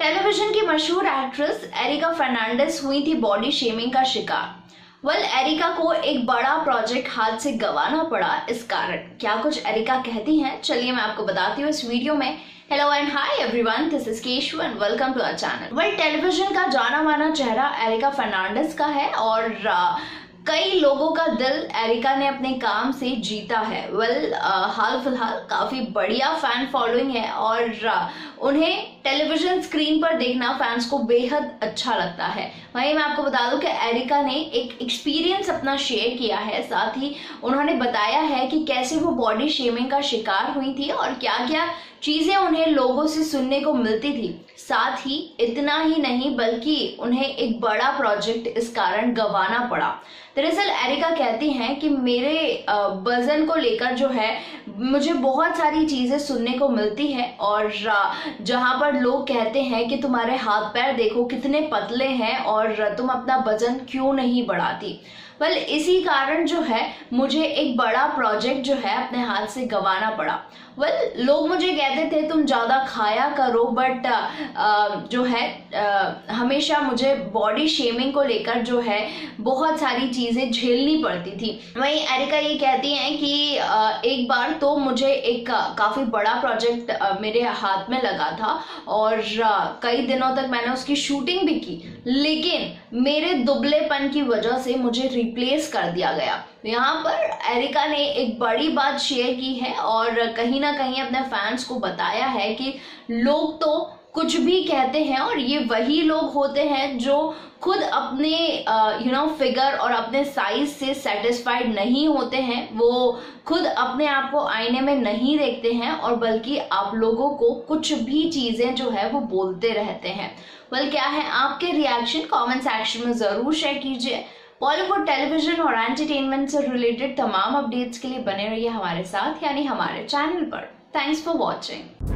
Television की मशहूर actress areca Fernandes हुई थी बॉडी शेमिंग का शिकार। वेल एरिका को एक बड़ा प्रोजेक्ट हाथ से गवाना पड़ा इस कारण। क्या कुछ एरिका कहती हैं? चलिए मैं आपको बताती हूँ इस वीडियो में। Hello and hi everyone this is Keshav and welcome to our channel well television का जाना माना चेहरा एरिका फर्नांडिस का है और uh, कई लोगों का दिल एरिका ने अपने काम से जीता है। वेल well, uh, हाल फ़िलहाल काफ़ी बढ़िया फ़ैन फॉलोइंग है और uh, उन्हें टेलीविज़न स्क्रीन पर देखना फैंस को बेहद अच्छा लगता है। वहीं मैं आपको बता दूँ कि एरिका ने एक एक्सपीरियंस अपना शेयर किया है। साथ ही उन्होंने बताया है कि कैसे वो बॉडी शेमिंग का शिकार हुई थी और क्या क्या चीज़ें उन्हें लोगों से सुनने को मिलती थी। साथ ही, इतना ही नहीं, बल्कि उन्हें एक बड़ा प्रोजेक्ट इस कारण गंवाना पड़ा। दरअसल, एरिका कहती हैं कि मेरे वज़न को लेकर जो है, मुझे बहुत सारी चीज़ें सुनने को मिलती है और जहाँ पर लोग कहते हैं कि तुम्हारे हाथ पैर देखो कितने पतले हैं और तुम अपना वज़न क्यों नहीं बढ़ाती। वेल इसी कारण जो है, मुझे एक बड़ा प्रोजेक्ट जो है, अपने हाथ से गंवाना पड़ा। वेल लोग मुझे कहते थे तुम ज़्यादा खाया करो बट जो है uh, हमेशा मुझे बॉडी शेमिंग को लेकर जो है बहुत सारी चीज़ें झेलनी पड़ती थी. वहीं एरिका ये कहती हैं कि uh, एक बार तो मुझे एक काफ़ी बड़ा प्रोजेक्ट मेरे हाथ में लगा था और कई दिनों तक मैंने उसकी शूटिंग भी की। लेकिन मेरे दुबलेपन की वजह से मुझे रिप्लेस कर दिया गया। यहाँ पर एरिका ने एक बड़ी बात शेयर की है और कहीं ना कहीं अपने फैंस को बताया है कि लोग तो कुछ भी कहते हैं और ये वही लोग होते हैं जो खुद अपने यू नो फिगर और अपने साइज़ से सेटिस्फाइड नहीं होते हैं। वो खुद अपने आप को आईने में नहीं देखते हैं और बल्कि आप लोगों को कुछ भी चीज़ें जो है वो बोलते रहते हैं। बल क्या है? आपके रिएक्शन कमेंट सेक्शन में ज़रूर शेयर कीजिए। बॉलीवुड टेलीविज़न और एंटरटेनमेंट से रिलेटेड तमाम अपडेट्स के लिए बने रहिए हमारे साथ, यानी हमारे चैनल पर. Thanks for watching